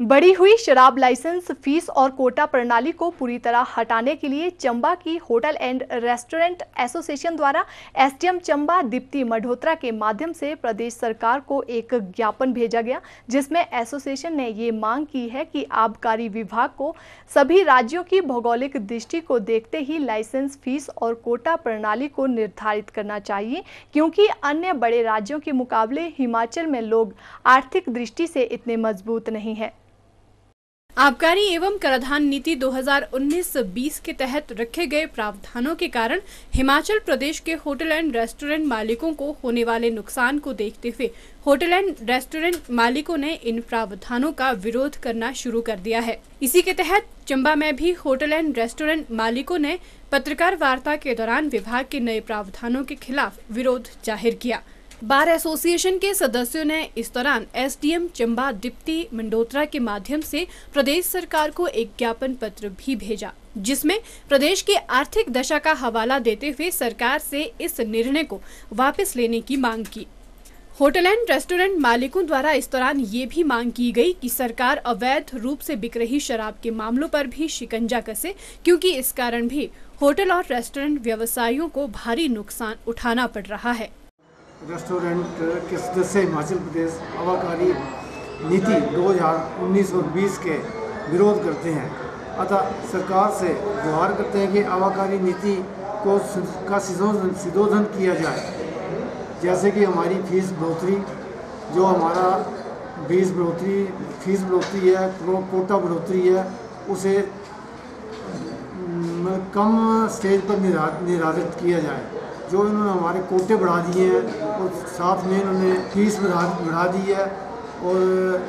बढ़ी हुई शराब लाइसेंस, फ़ीस और कोटा प्रणाली को पूरी तरह हटाने के लिए चंबा की होटल एंड रेस्टोरेंट एसोसिएशन द्वारा एसडीएम चंबा दीप्ति मढ़ोत्रा के माध्यम से प्रदेश सरकार को एक ज्ञापन भेजा गया, जिसमें एसोसिएशन ने ये मांग की है कि आबकारी विभाग को सभी राज्यों की भौगोलिक दृष्टि को देखते ही लाइसेंस, फ़ीस और कोटा प्रणाली को निर्धारित करना चाहिए, क्योंकि अन्य बड़े राज्यों के मुकाबले हिमाचल में लोग आर्थिक दृष्टि से इतने मज़बूत नहीं है। आबकारी एवं कराधान नीति 2019-20 के तहत रखे गए प्रावधानों के कारण हिमाचल प्रदेश के होटल एंड रेस्टोरेंट मालिकों को होने वाले नुकसान को देखते हुए होटल एंड रेस्टोरेंट मालिकों ने इन प्रावधानों का विरोध करना शुरू कर दिया है। इसी के तहत चंबा में भी होटल एंड रेस्टोरेंट मालिकों ने पत्रकार वार्ता के दौरान विभाग के नए प्रावधानों के खिलाफ विरोध ज़ाहिर किया। बार एसोसिएशन के सदस्यों ने इस दौरान एसडीएम चंबा डिप्टी मंडोत्रा के माध्यम से प्रदेश सरकार को एक ज्ञापन पत्र भी भेजा, जिसमें प्रदेश की आर्थिक दशा का हवाला देते हुए सरकार से इस निर्णय को वापस लेने की मांग की। होटल एंड रेस्टोरेंट मालिकों द्वारा इस दौरान ये भी मांग की गई कि सरकार अवैध रूप से बिक रही शराब के मामलों पर भी शिकंजा कसे, क्योंकि इस कारण भी होटल और रेस्टोरेंट व्यवसायियों को भारी नुकसान उठाना पड़ रहा है। रेस्टोरेंट के सदस्य हिमाचल प्रदेश आवाकारी नीति 2019 और 20 के विरोध करते हैं। अतः सरकार से गुहार करते हैं कि आवाकारी नीति को का सिद्धोधन किया जाए। जैसे कि हमारी फ़ीस बढ़ोतरी, जो हमारा फ़ीस बढ़ोतरी फ़ीस बढ़ोतरी है कोटा बढ़ोतरी है, उसे कम स्टेज पर निर्धारित किया जाए। जो इन्होंने हमारे कोटे बढ़ा दिए हैं और साथ में इन्होंने फ़ीस बढ़ा बढ़ा दी है और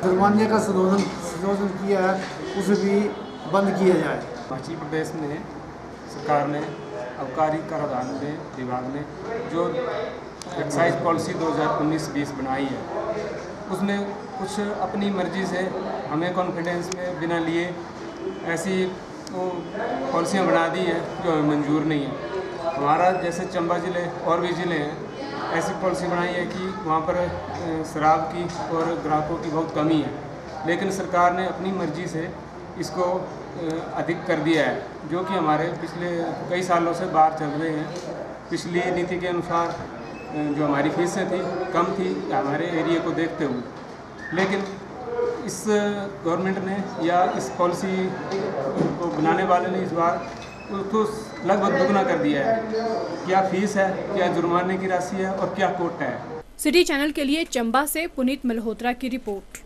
जुर्माने का संशोधन संशोधन किया है, उसे भी बंद किया जाए। हिमाचल प्रदेश में सरकार ने अबकारी कराधान में, विभाग ने जो एक्साइज पॉलिसी 2019-20 बनाई है, उसमें कुछ अपनी मर्ज़ी से हमें कॉन्फिडेंस में बिना लिए ऐसी पॉलिसियाँ बना दी है जो हमें मंजूर नहीं है। हमारा जैसे चंबा ज़िले, और भी ज़िले हैं, ऐसी पॉलिसी बनाई है कि वहाँ पर शराब की और ग्राहकों की बहुत कमी है। लेकिन सरकार ने अपनी मर्ज़ी से इसको अधिक कर दिया है, जो कि हमारे पिछले कई सालों से बाहर चल रहे हैं। पिछली नीति के अनुसार जो हमारी फीसें थी, कम थी, हमारे एरिए को देखते हुए। लेकिन इस गवर्नमेंट ने या इस पॉलिसी को बनाने वाले ने इस बार उसको लगभग दुगना कर दिया है। क्या फ़ीस है, क्या जुर्माने की राशि है और क्या कोट है? सिटी चैनल के लिए चंबा से पुनीत मल्होत्रा की रिपोर्ट।